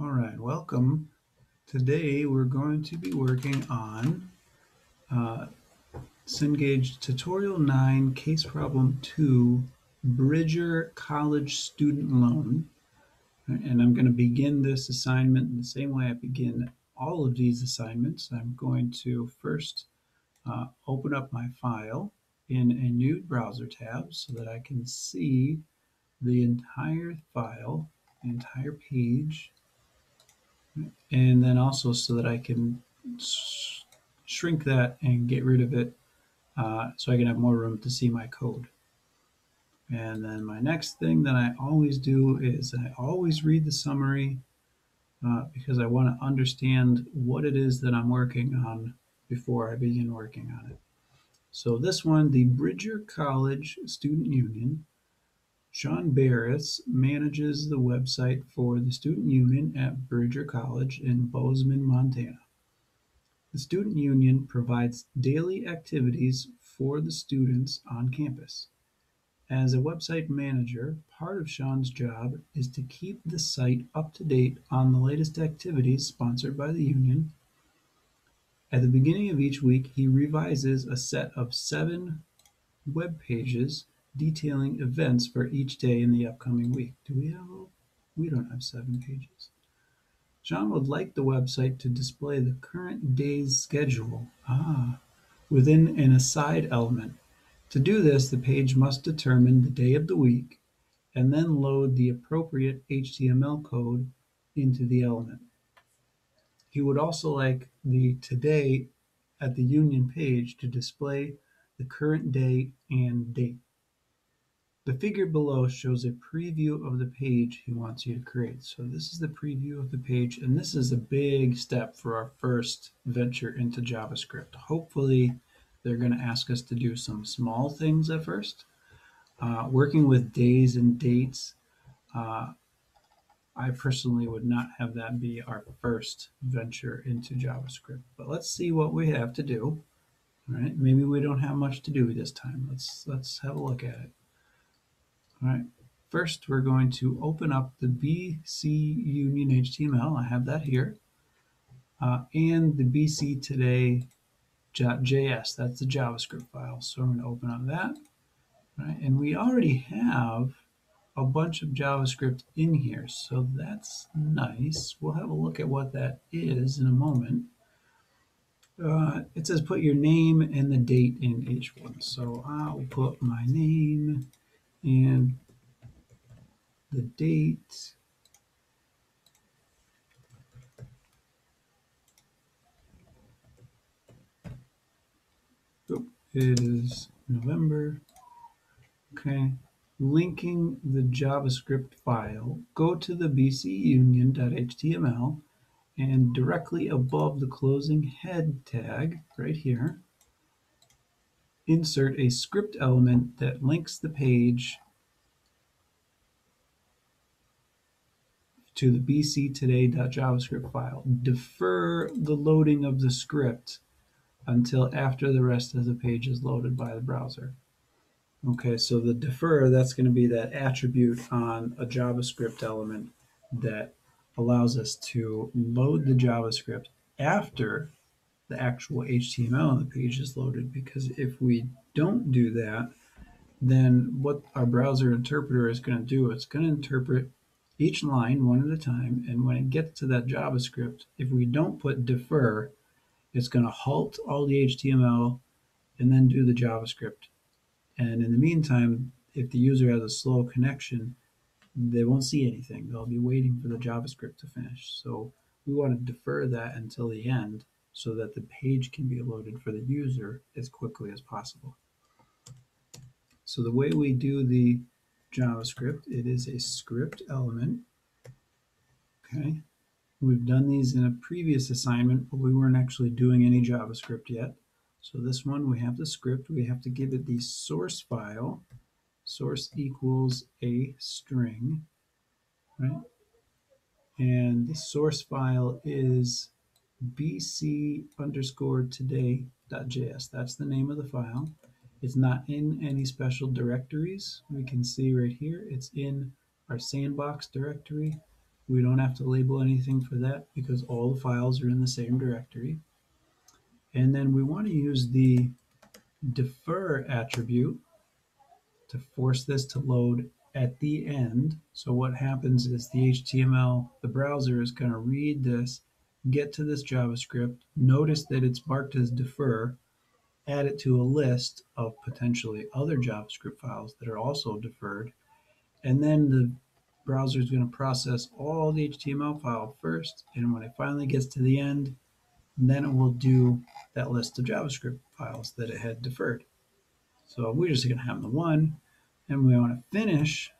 All right, welcome. Today we're going to be working on uh, Cengage Tutorial 9 Case Problem 2 Bridger College Student Loan. And I'm going to begin this assignment in the same way I begin all of these assignments. I'm going to first uh, open up my file in a new browser tab so that I can see the entire file, the entire page and then also so that I can sh- shrink that and get rid of it uh, so I can have more room to see my code. And then my next thing that I always do is I always read the summary uh, because I want to understand what it is that I'm working on before I begin working on it. So this one, the Bridger College Student Union, Sean Barris manages the website for the Student Union at Bridger College in Bozeman, Montana. The Student Union provides daily activities for the students on campus. As a website manager, part of Sean's job is to keep the site up to date on the latest activities sponsored by the union. At the beginning of each week, he revises a set of seven web pages detailing events for each day in the upcoming week. Do we have? We don't have seven pages. Sean would like the website to display the current day's schedule ah, within an aside element. To do this, the page must determine the day of the week and then load the appropriate HTML code into the element. He would also like the today at the union page to display the current day and date. The figure below shows a preview of the page he wants you to create. So this is the preview of the page, and this is a big step for our first venture into JavaScript. Hopefully they're going to ask us to do some small things at first. Uh, working with days and dates, uh, I personally would not have that be our first venture into JavaScript. But let's see what we have to do. All right, maybe we don't have much to do this time. Let's let's have a look at it. All right, first we're going to open up the BC Union HTML. I have that here. Uh, and the BC Today JS, that's the JavaScript file. So I'm going to open up that. Right, and we already have a bunch of JavaScript in here, so that's nice. We'll have a look at what that is in a moment. Uh, it says put your name and the date in each one. So I'll put my name and the date. Oh, is November. Okay. Linking the JavaScript file, go to the bcunion.html and directly above the closing head tag right here, insert a script element that links the page to the bctoday.javascript file. Defer the loading of the script until after the rest of the page is loaded by the browser. Okay, so the defer, that's going to be that attribute on a JavaScript element that allows us to load the JavaScript after the actual HTML on the page is loaded because if we don't do that, then what our browser interpreter is going to do, it's going to interpret each line one at a time. And when it gets to that JavaScript, if we don't put defer, it's going to halt all the HTML and then do the JavaScript. And in the meantime, if the user has a slow connection, they won't see anything. They'll be waiting for the JavaScript to finish. So we want to defer that until the end so that the page can be loaded for the user as quickly as possible. So the way we do the JavaScript, it is a script element. Okay. We've done these in a previous assignment, but we weren't actually doing any JavaScript yet. So this one, we have the script. We have to give it the source file. Source equals a string, right? And the source file is bc underscore today.js. That's the name of the file. It's not in any special directories. We can see right here, it's in our sandbox directory. We don't have to label anything for that because all the files are in the same directory. And then we want to use the defer attribute to force this to load at the end. So what happens is the HTML, the browser is going to read this, get to this JavaScript, notice that it's marked as defer, add it to a list of potentially other JavaScript files that are also deferred, and then the browser is going to process all the HTML file first, and when it finally gets to the end, then it will do that list of JavaScript files that it had deferred. So we're just going to have the one, and we want to finish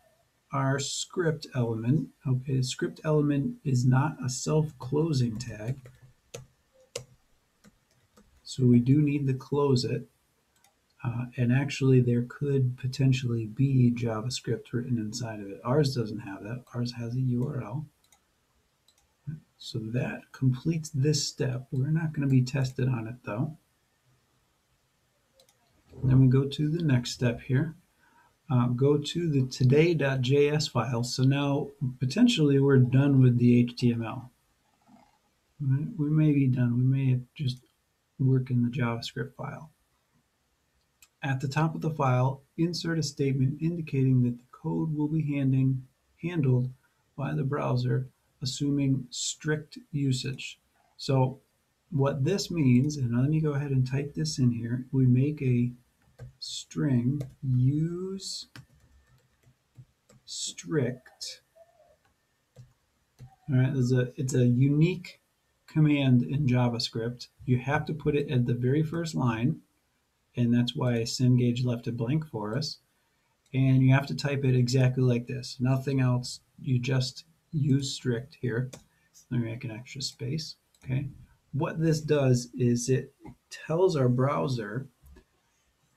our script element. Okay, the script element is not a self-closing tag, so we do need to close it. Uh, and actually, there could potentially be JavaScript written inside of it. Ours doesn't have that. Ours has a URL. So that completes this step. We're not going to be tested on it though. Then we go to the next step here. Uh, go to the today.js file. So now potentially we're done with the HTML. We may be done. We may just work in the JavaScript file. At the top of the file, insert a statement indicating that the code will be handing, handled by the browser assuming strict usage. So what this means, and let me go ahead and type this in here, we make a string use strict. All right, it's a, it's a unique command in JavaScript. You have to put it at the very first line, and that's why Cengage left it blank for us. And you have to type it exactly like this. Nothing else. You just use strict here. Let me make an extra space. Okay. What this does is it tells our browser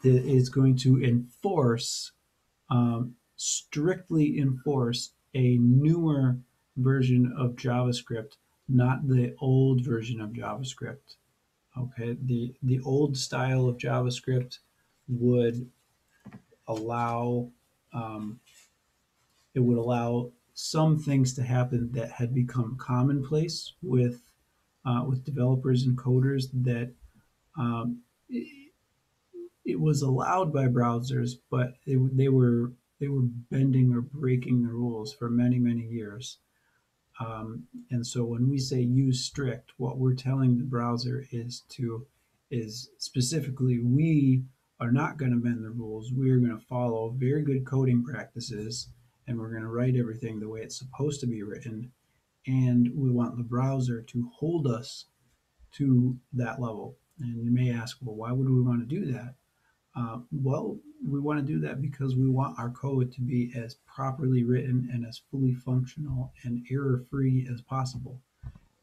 that it's going to enforce, um, strictly enforce a newer version of JavaScript, not the old version of JavaScript. Okay, the the old style of JavaScript would allow um, it would allow some things to happen that had become commonplace with uh, with developers and coders that um, it, was allowed by browsers, but it, they were they were bending or breaking the rules for many many years. Um, and so when we say use strict, what we're telling the browser is to is specifically we are not going to bend the rules. We are going to follow very good coding practices and we're going to write everything the way it's supposed to be written. And we want the browser to hold us to that level. And you may ask, well, why would we want to do that? Uh, well, we want to do that because we want our code to be as properly written and as fully functional and error free as possible.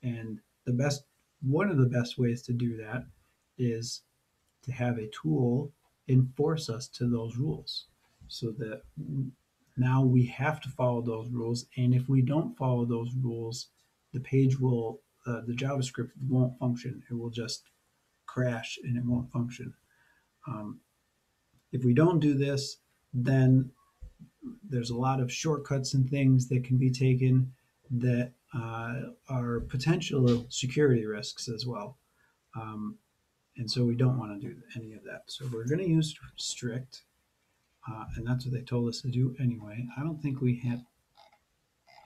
And the best, one of the best ways to do that is to have a tool enforce us to those rules so that now we have to follow those rules. And if we don't follow those rules, the page will, uh, the JavaScript won't function. It will just crash and it won't function. Um, if we don't do this, then there's a lot of shortcuts and things that can be taken that uh, are potential security risks as well. Um, and so we don't want to do any of that. So we're going to use strict uh, and that's what they told us to do anyway. I don't think we have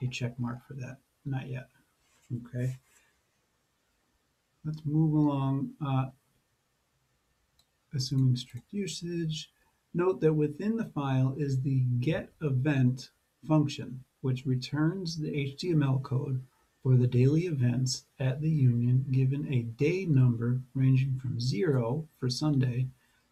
a check mark for that. Not yet. Okay. Let's move along. Uh, assuming strict usage. Note that within the file is the getEvent function, which returns the HTML code for the daily events at the union given a day number ranging from 0 for Sunday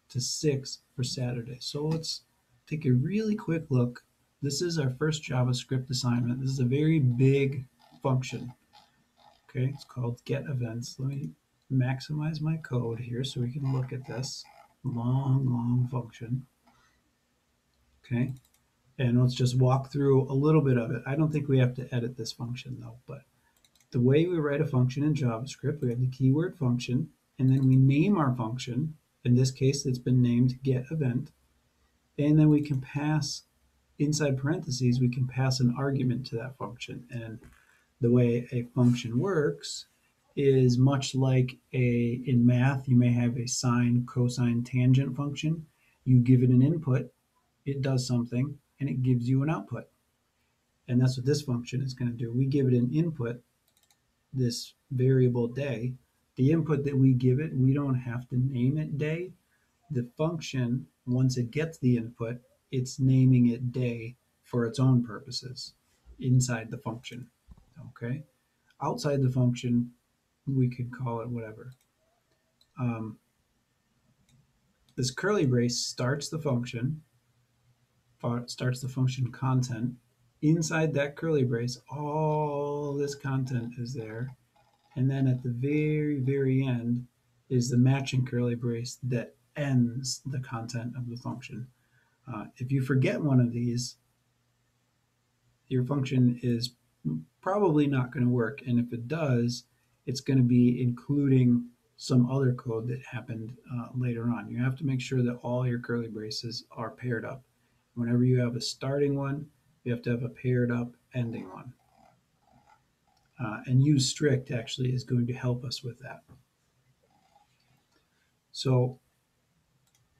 to 6 for Saturday. So let's take a really quick look. This is our first JavaScript assignment. This is a very big function. Okay, it's called get events. Let me maximize my code here so we can look at this long, long function. Okay, and let's just walk through a little bit of it. I don't think we have to edit this function though, but the way we write a function in JavaScript, we have the keyword function, and then we name our function. In this case, it's been named get event. And then we can pass inside parentheses, we can pass an argument to that function. And the way a function works is much like a in math you may have a sine cosine tangent function. You give it an input it does something and it gives you an output. And that's what this function is going to do. We give it an input this variable day. The input that we give it we don't have to name it day. The function once it gets the input it's naming it day for its own purposes inside the function okay? Outside the function we could call it whatever. Um, this curly brace starts the function, starts the function content. Inside that curly brace, all this content is there. And then at the very, very end is the matching curly brace that ends the content of the function. Uh, if you forget one of these, your function is probably not going to work. And if it does, it's going to be including some other code that happened uh, later on. You have to make sure that all your curly braces are paired up. Whenever you have a starting one, you have to have a paired up ending one. Uh, and use strict actually is going to help us with that. So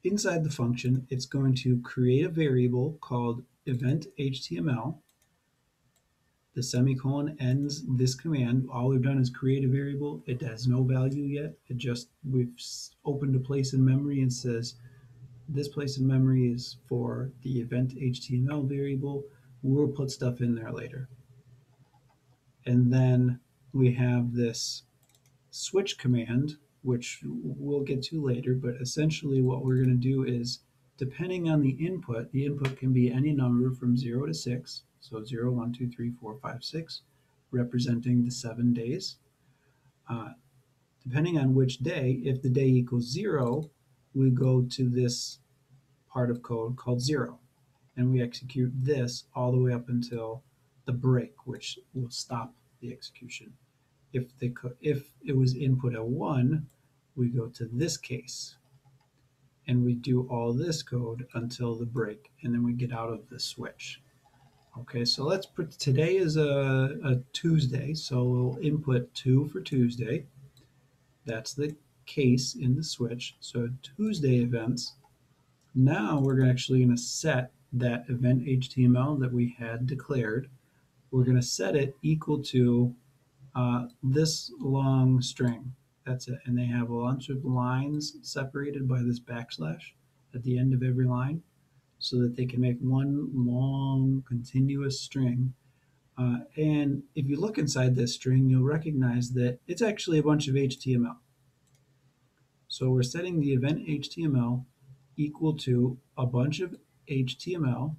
inside the function, it's going to create a variable called event HTML the semicolon ends this command. All we've done is create a variable. It has no value yet. It just, we've opened a place in memory and says, this place in memory is for the event HTML variable. We'll put stuff in there later. And then we have this switch command, which we'll get to later, but essentially what we're going to do is, depending on the input, the input can be any number from 0 to 6, so 0, 1, 2, 3, 4, 5, 6, representing the seven days. Uh, depending on which day, if the day equals 0, we go to this part of code called 0. And we execute this all the way up until the break, which will stop the execution. If, if it was input a 1, we go to this case and we do all this code until the break, and then we get out of the switch. Okay, so let's put today is a, a Tuesday, so we'll input two for Tuesday. That's the case in the switch. So Tuesday events. Now we're actually going to set that event HTML that we had declared. We're going to set it equal to uh, this long string. That's it. And they have a bunch of lines separated by this backslash at the end of every line so that they can make one long continuous string. Uh, and if you look inside this string, you'll recognize that it's actually a bunch of HTML. So we're setting the event HTML equal to a bunch of HTML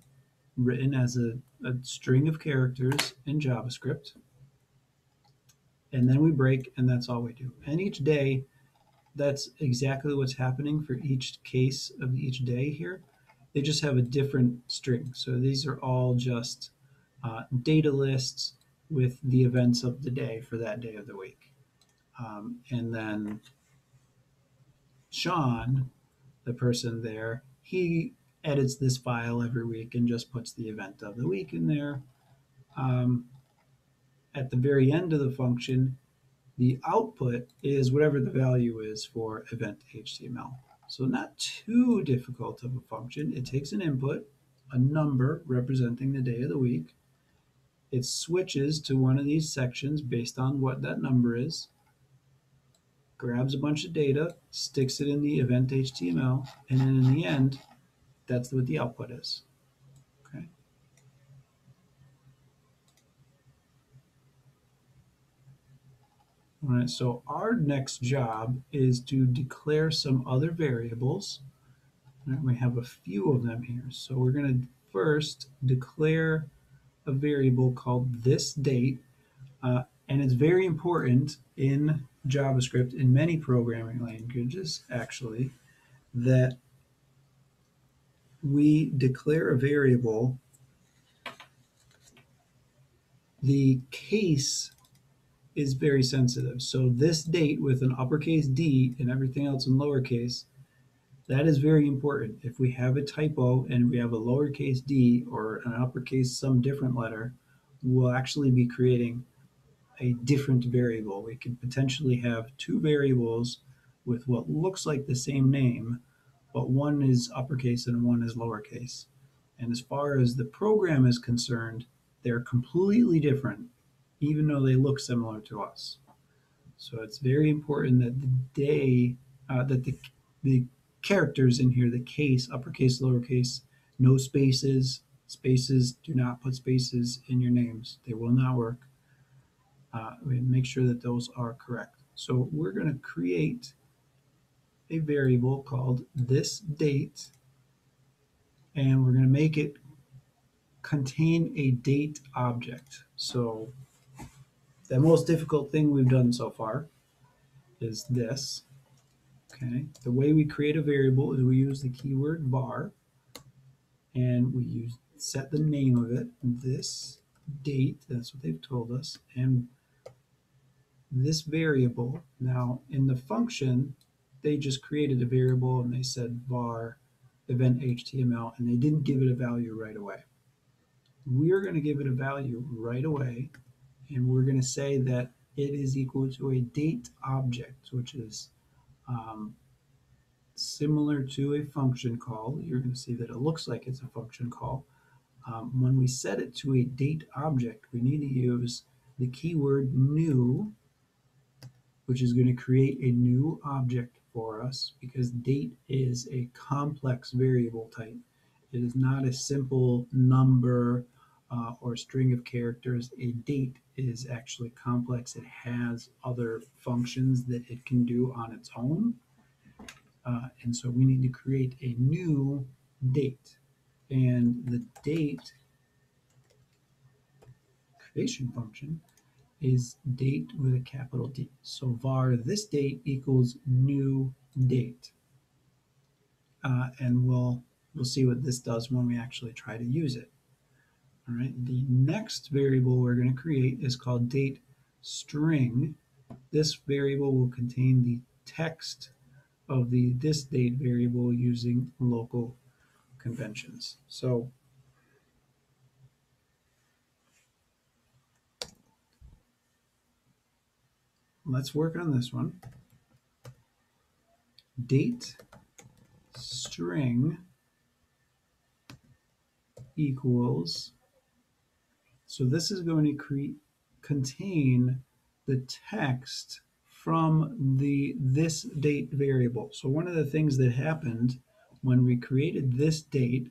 written as a, a string of characters in JavaScript. And then we break, and that's all we do. And each day, that's exactly what's happening for each case of each day here they just have a different string. So these are all just uh, data lists with the events of the day for that day of the week. Um, and then Sean, the person there, he edits this file every week and just puts the event of the week in there. Um, at the very end of the function, the output is whatever the value is for event HTML. So not too difficult of a function. It takes an input, a number representing the day of the week. It switches to one of these sections based on what that number is, grabs a bunch of data, sticks it in the event HTML, and then in the end, that's what the output is. Okay. All right, so our next job is to declare some other variables. Right, we have a few of them here. So we're going to first declare a variable called this date. Uh, and it's very important in JavaScript, in many programming languages actually, that we declare a variable. The case is very sensitive. So this date with an uppercase D and everything else in lowercase, that is very important. If we have a typo and we have a lowercase d or an uppercase some different letter, we'll actually be creating a different variable. We could potentially have two variables with what looks like the same name, but one is uppercase and one is lowercase. And as far as the program is concerned, they're completely different, even though they look similar to us. So it's very important that the day, uh, that the, the characters in here, the case, uppercase, lowercase, no spaces, spaces, do not put spaces in your names. They will not work. Uh, make sure that those are correct. So we're going to create a variable called this date, and we're going to make it contain a date object. So the most difficult thing we've done so far is this. Okay, the way we create a variable is we use the keyword var, and we use set the name of it, this date, that's what they've told us, and this variable. Now, in the function, they just created a variable and they said var event HTML, and they didn't give it a value right away. We're going to give it a value right away, and we're going to say that it is equal to a date object, which is um, similar to a function call. You're going to see that it looks like it's a function call. Um, when we set it to a date object, we need to use the keyword new which is going to create a new object for us because date is a complex variable type. It is not a simple number uh, or string of characters. A date is actually complex. It has other functions that it can do on its own. Uh, and so we need to create a new date. And the date creation function is date with a capital D. So var this date equals new date. Uh, and we'll, we'll see what this does when we actually try to use it. All right, the next variable we're going to create is called date string. This variable will contain the text of the this date variable using local conventions. So let's work on this one. Date string equals, so this is going to create contain the text from the this date variable. So one of the things that happened when we created this date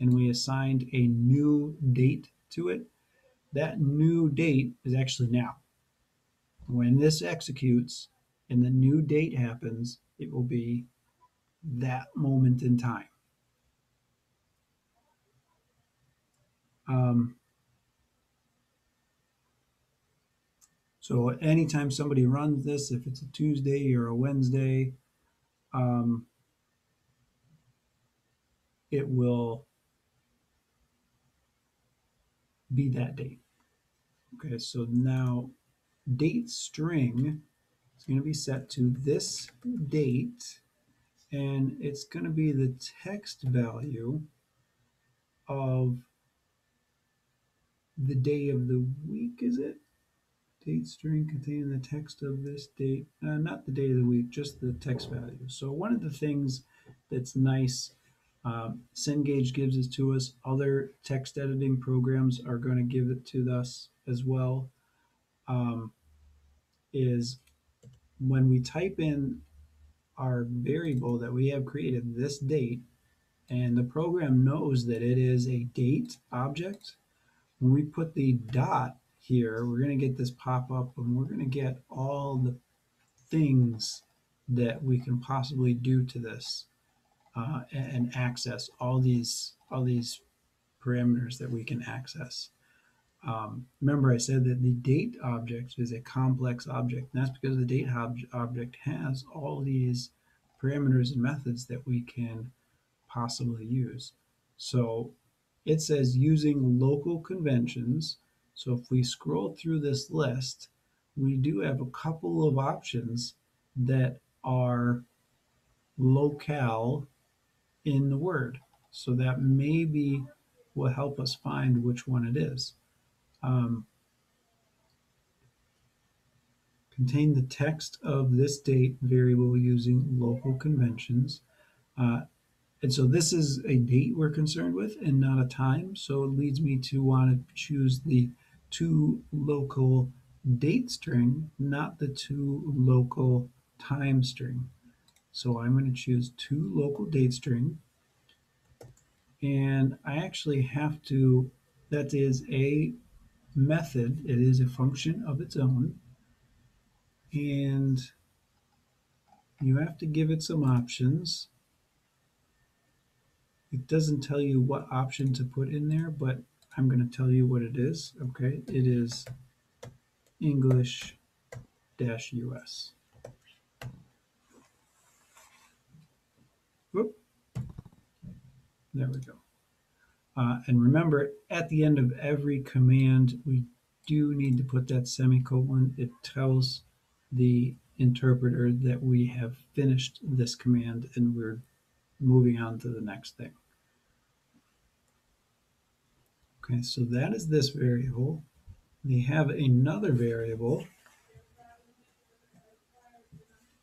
and we assigned a new date to it, that new date is actually now. When this executes and the new date happens, it will be that moment in time. Um, so anytime somebody runs this, if it's a Tuesday or a Wednesday, um, it will be that date. Okay, so now date string is going to be set to this date and it's going to be the text value of the day of the week, is it? Date string containing the text of this date, uh, not the day of the week, just the text value. So one of the things that's nice, um, Cengage gives it to us. Other text editing programs are going to give it to us as well. Um, is when we type in our variable that we have created, this date, and the program knows that it is a date object, when we put the dot here, we're going to get this pop up and we're going to get all the things that we can possibly do to this uh, and access all these all these parameters that we can access. Um, remember, I said that the date object is a complex object. And that's because the date ob object has all these parameters and methods that we can possibly use. So it says using local conventions. So if we scroll through this list, we do have a couple of options that are locale in the word. So that maybe will help us find which one it is. Um, contain the text of this date variable using local conventions. Uh, and so this is a date we're concerned with and not a time. So it leads me to want to choose the to local date string, not the to local time string. So I'm going to choose to local date string. And I actually have to, that is a method, it is a function of its own. And you have to give it some options. It doesn't tell you what option to put in there, but I'm going to tell you what it is. Okay, it is English dash US. Whoop. There we go. Uh, and remember, at the end of every command, we do need to put that semicolon. It tells the interpreter that we have finished this command and we're moving on to the next thing. Okay, so that is this variable. We have another variable.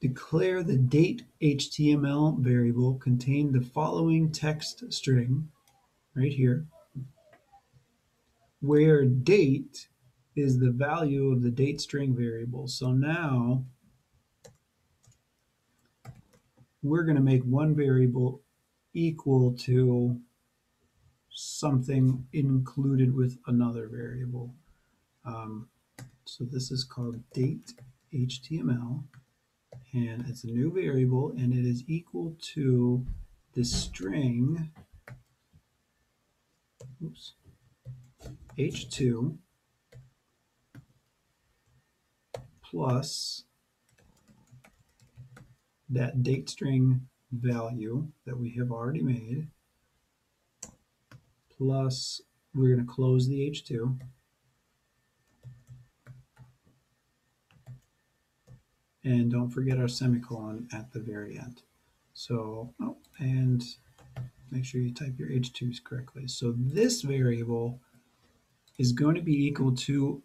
Declare the date HTML variable contain the following text string right here, where date is the value of the date string variable. So now we're going to make one variable equal to something included with another variable. Um, so this is called date HTML and it's a new variable and it is equal to the string oops, h2 plus that date string value that we have already made plus we're going to close the h2 and don't forget our semicolon at the very end. So oh, and make sure you type your h2s correctly. So this variable is going to be equal to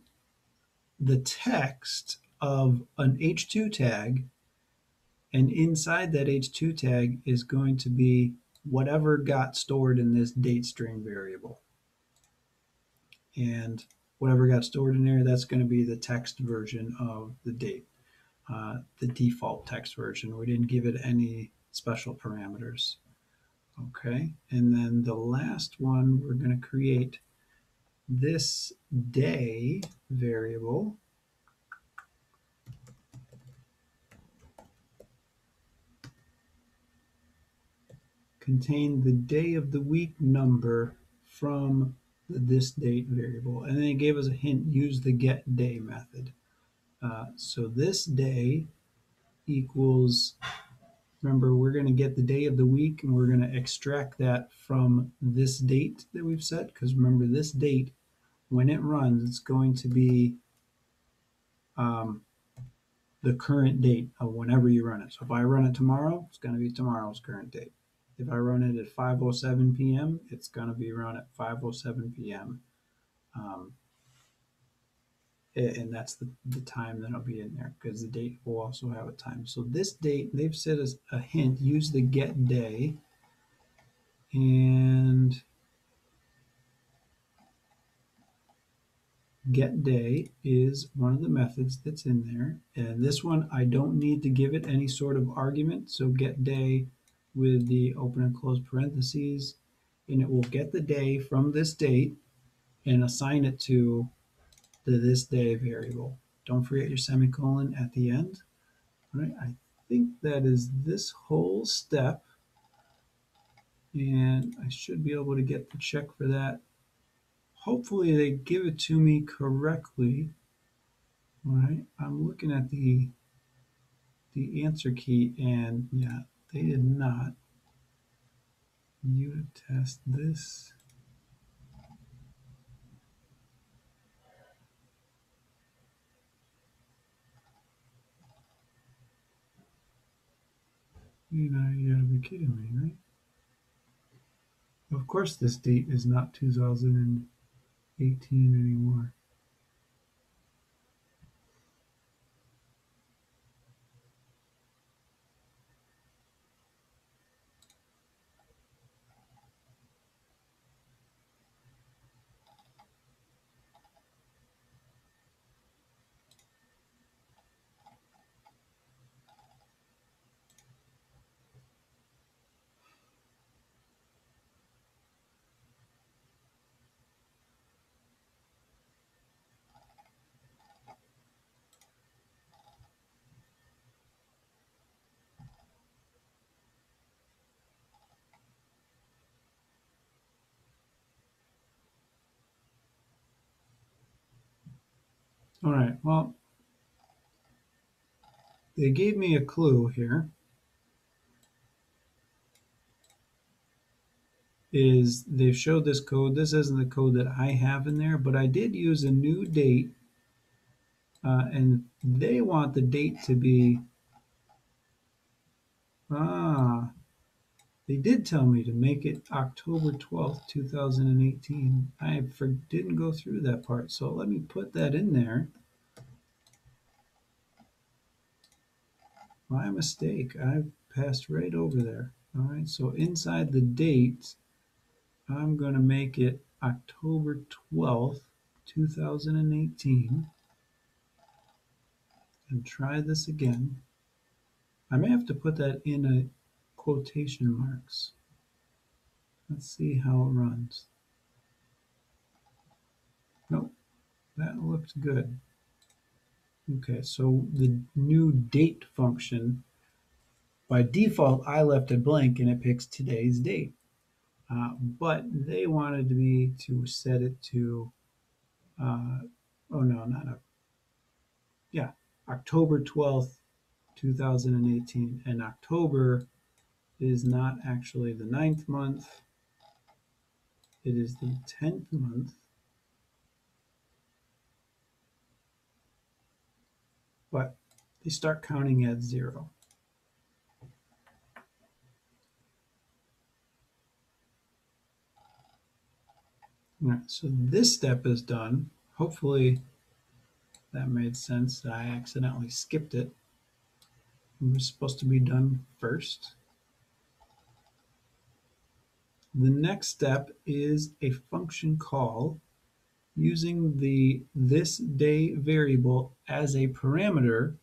the text of an h2 tag. And inside that h2 tag is going to be whatever got stored in this date string variable. And whatever got stored in there, that's going to be the text version of the date, uh, the default text version. We didn't give it any special parameters. Okay, and then the last one, we're going to create this day variable contain the day of the week number from the this date variable. And then it gave us a hint, use the get day method. Uh, so this day equals, remember, we're going to get the day of the week and we're going to extract that from this date that we've set. Because remember, this date, when it runs, it's going to be um, the current date of whenever you run it. So if I run it tomorrow, it's going to be tomorrow's current date. If I run it at 5.07 p.m., it's going to be run at 5.07 p.m. Um, and that's the, the time that'll be in there because the date will also have a time. So this date, they've set as a hint, use the get day. And get day is one of the methods that's in there. And this one, I don't need to give it any sort of argument. So get day with the open and close parentheses, and it will get the day from this date and assign it to the this day variable. Don't forget your semicolon at the end. All right, I think that is this whole step. And I should be able to get the check for that. Hopefully they give it to me correctly. All right, I'm looking at the the answer key and yeah, they did not. You test this. You know, you gotta be kidding me, right? Of course, this date is not 2018 anymore. All right, well, they gave me a clue here. Is they've showed this code. This isn't the code that I have in there, but I did use a new date, uh, and they want the date to be, ah, they did tell me to make it October 12th, 2018. I for, didn't go through that part, so let me put that in there. My mistake. I passed right over there. All right, so inside the date, I'm going to make it October 12th, 2018. And try this again. I may have to put that in a quotation marks. Let's see how it runs. Nope, that looked good. Okay, so the new date function, by default, I left it blank and it picks today's date. Uh, but they wanted me to set it to, uh, oh no, not a, yeah, October 12th, 2018. And October is not actually the ninth month, it is the 10th month. But they start counting at zero. All right, so this step is done. Hopefully that made sense. I accidentally skipped it. It was supposed to be done first. The next step is a function call using the this day variable as a parameter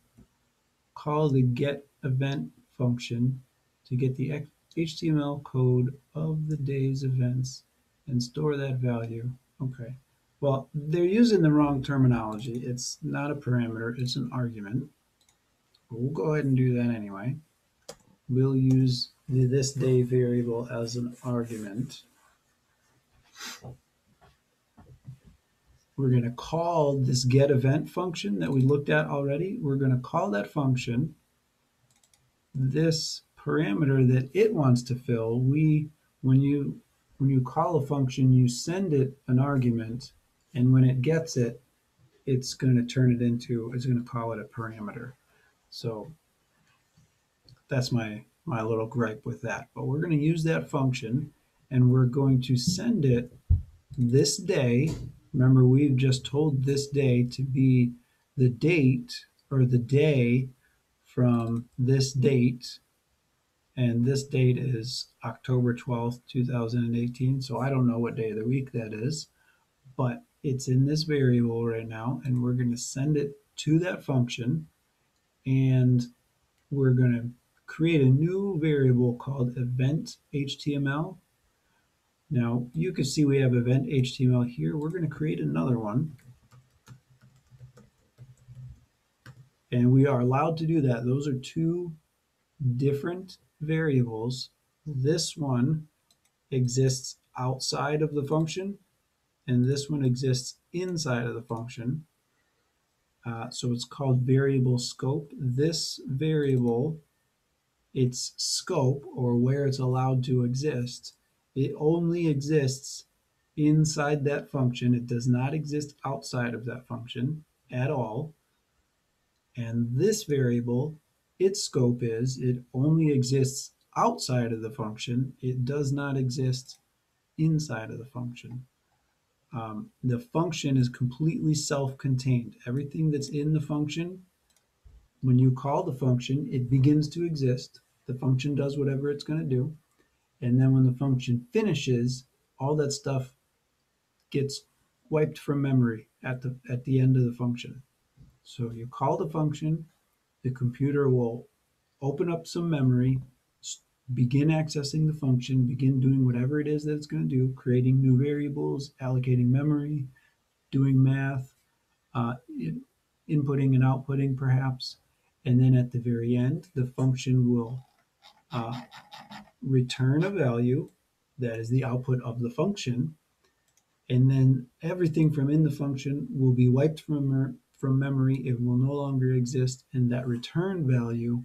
call the get event function to get the HTML code of the day's events and store that value. Okay. Well, they're using the wrong terminology. It's not a parameter, it's an argument. But we'll go ahead and do that anyway. We'll use the this day variable as an argument. We're going to call this get event function that we looked at already. We're going to call that function this parameter that it wants to fill. We, when you when you call a function, you send it an argument, and when it gets it, it's going to turn it into, it's going to call it a parameter. So that's my, my little gripe with that. But we're going to use that function, and we're going to send it this day. Remember, we've just told this day to be the date or the day from this date and this date is October 12th, 2018. So I don't know what day of the week that is, but it's in this variable right now, and we're going to send it to that function, and we're going to create a new variable called event HTML. Now you can see we have event HTML here. We're going to create another one. And we are allowed to do that. Those are two different variables, this one exists outside of the function, and this one exists inside of the function. Uh, so it's called variable scope. This variable, its scope, or where it's allowed to exist, it only exists inside that function. It does not exist outside of that function at all. And this variable its scope is it only exists outside of the function. It does not exist inside of the function. Um, the function is completely self-contained. Everything that's in the function, when you call the function, it begins to exist. The function does whatever it's going to do. And then when the function finishes, all that stuff gets wiped from memory at the, at the end of the function. So you call the function, the computer will open up some memory, begin accessing the function, begin doing whatever it is that it's going to do, creating new variables, allocating memory, doing math, uh, inputting and outputting perhaps. And then at the very end, the function will uh, return a value that is the output of the function. And then everything from in the function will be wiped from, from memory. It will no longer exist, and that return value,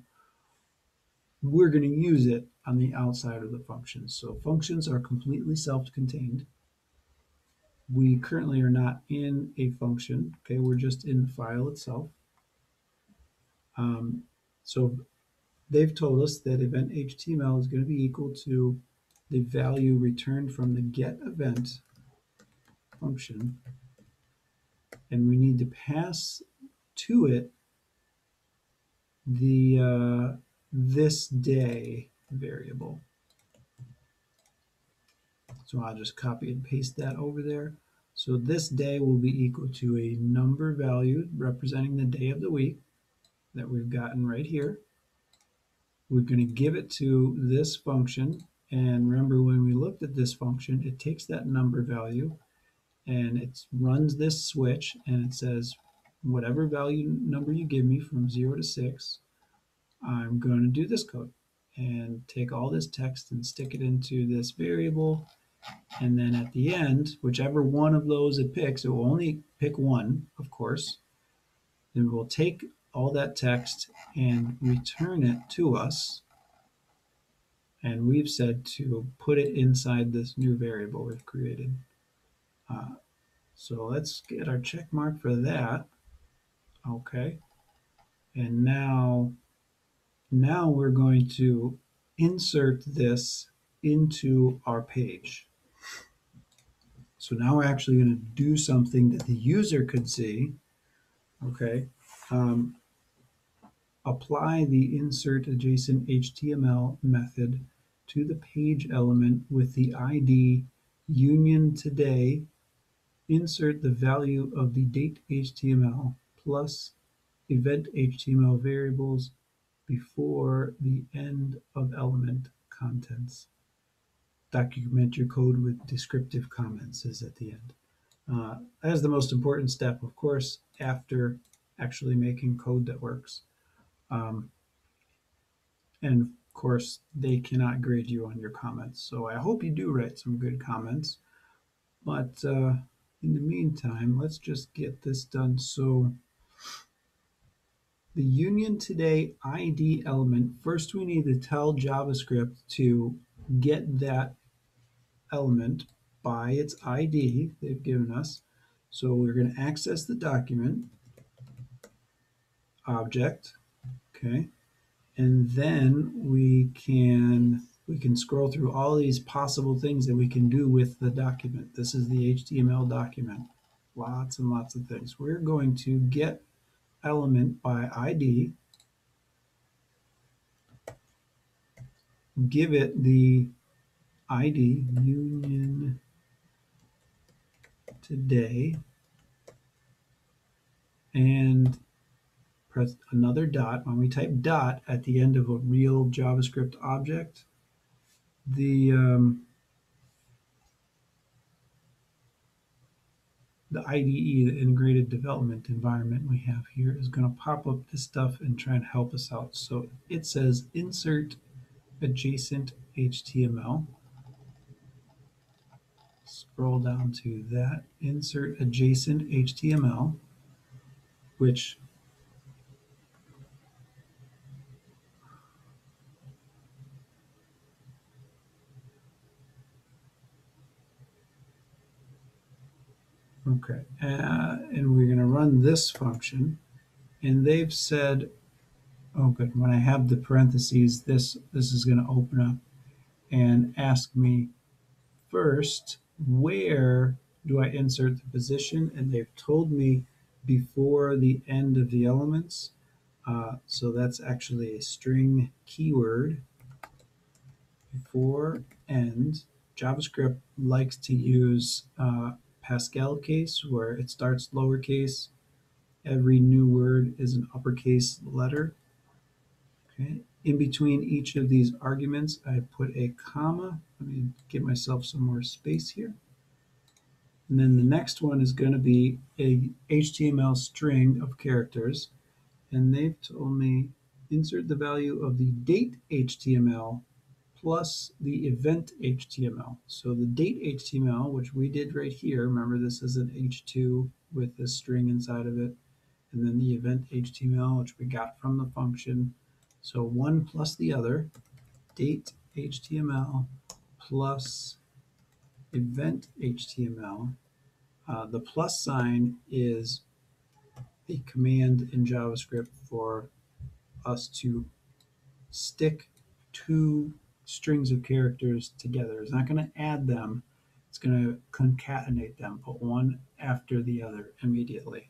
we're going to use it on the outside of the function. So functions are completely self-contained. We currently are not in a function. Okay, we're just in the file itself. Um, so they've told us that event HTML is going to be equal to the value returned from the get event function and we need to pass to it the uh, this day variable. So I'll just copy and paste that over there. So this day will be equal to a number value representing the day of the week that we've gotten right here. We're going to give it to this function. And remember when we looked at this function, it takes that number value and it runs this switch and it says whatever value number you give me from 0 to 6, I'm going to do this code and take all this text and stick it into this variable. And then at the end, whichever one of those it picks, it will only pick one, of course. Then we'll take all that text and return it to us. And we've said to put it inside this new variable we've created. Uh, so let's get our check mark for that. Okay. And now, now we're going to insert this into our page. So now we're actually going to do something that the user could see. Okay. Um, apply the insert adjacent HTML method to the page element with the ID union today insert the value of the date HTML plus event HTML variables before the end of element contents. Document your code with descriptive comments is at the end. Uh, that is the most important step, of course, after actually making code that works. Um, and of course, they cannot grade you on your comments. So I hope you do write some good comments. But uh, in the meantime, let's just get this done. So the union today ID element, first we need to tell JavaScript to get that element by its ID they've given us. So we're going to access the document object, okay, and then we can we can scroll through all these possible things that we can do with the document. This is the HTML document. Lots and lots of things. We're going to get element by ID, give it the ID union today, and press another dot. When we type dot at the end of a real JavaScript object, the um, the IDE, the integrated development environment we have here, is going to pop up this stuff and try and help us out. So it says insert adjacent HTML. Scroll down to that, insert adjacent HTML, which Okay, uh, and we're going to run this function, and they've said, oh good, when I have the parentheses, this, this is going to open up and ask me first, where do I insert the position? And they've told me before the end of the elements. Uh, so that's actually a string keyword before end. JavaScript likes to use uh, Pascal case where it starts lowercase. Every new word is an uppercase letter. Okay. In between each of these arguments, I put a comma. Let me give myself some more space here. And then the next one is going to be a HTML string of characters. And they've told me insert the value of the date HTML plus the event HTML. So the date HTML, which we did right here, remember this is an H2 with a string inside of it, and then the event HTML, which we got from the function. So one plus the other, date HTML plus event HTML. Uh, the plus sign is a command in JavaScript for us to stick two strings of characters together. It's not going to add them, it's going to concatenate them, put one after the other immediately.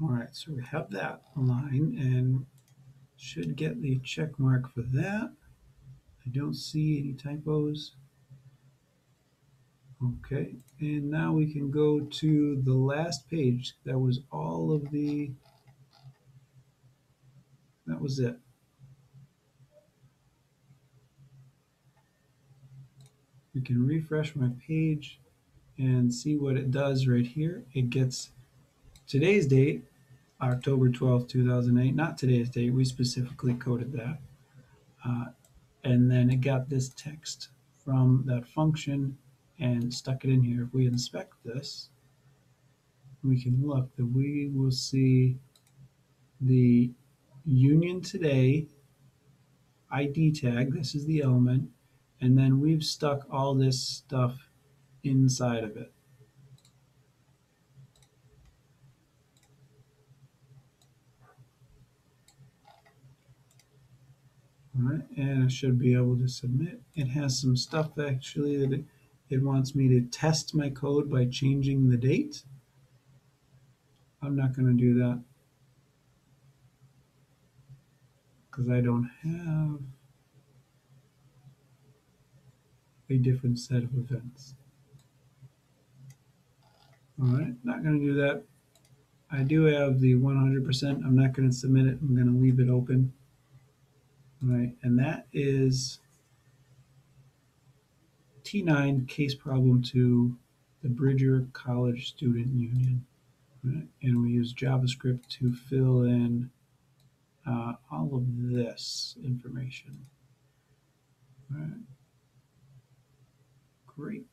All right, so we have that line and should get the check mark for that. I don't see any typos. Okay, and now we can go to the last page. That was all of the, that was it. We can refresh my page and see what it does right here. It gets today's date, October 12th, 2008, not today's date, we specifically coded that. Uh, and then it got this text from that function and stuck it in here. If we inspect this, we can look that we will see the union today ID tag, this is the element, and then we've stuck all this stuff inside of it. All right, and I should be able to submit. It has some stuff actually that it, it wants me to test my code by changing the date. I'm not going to do that because I don't have a different set of events. All right, not going to do that. I do have the 100%. I'm not going two submit it. I'm going to leave it open. All right, and that is T9 case problem to the Bridger College Student Union. Right? And we use JavaScript to fill in uh, all of this information. All right. Great.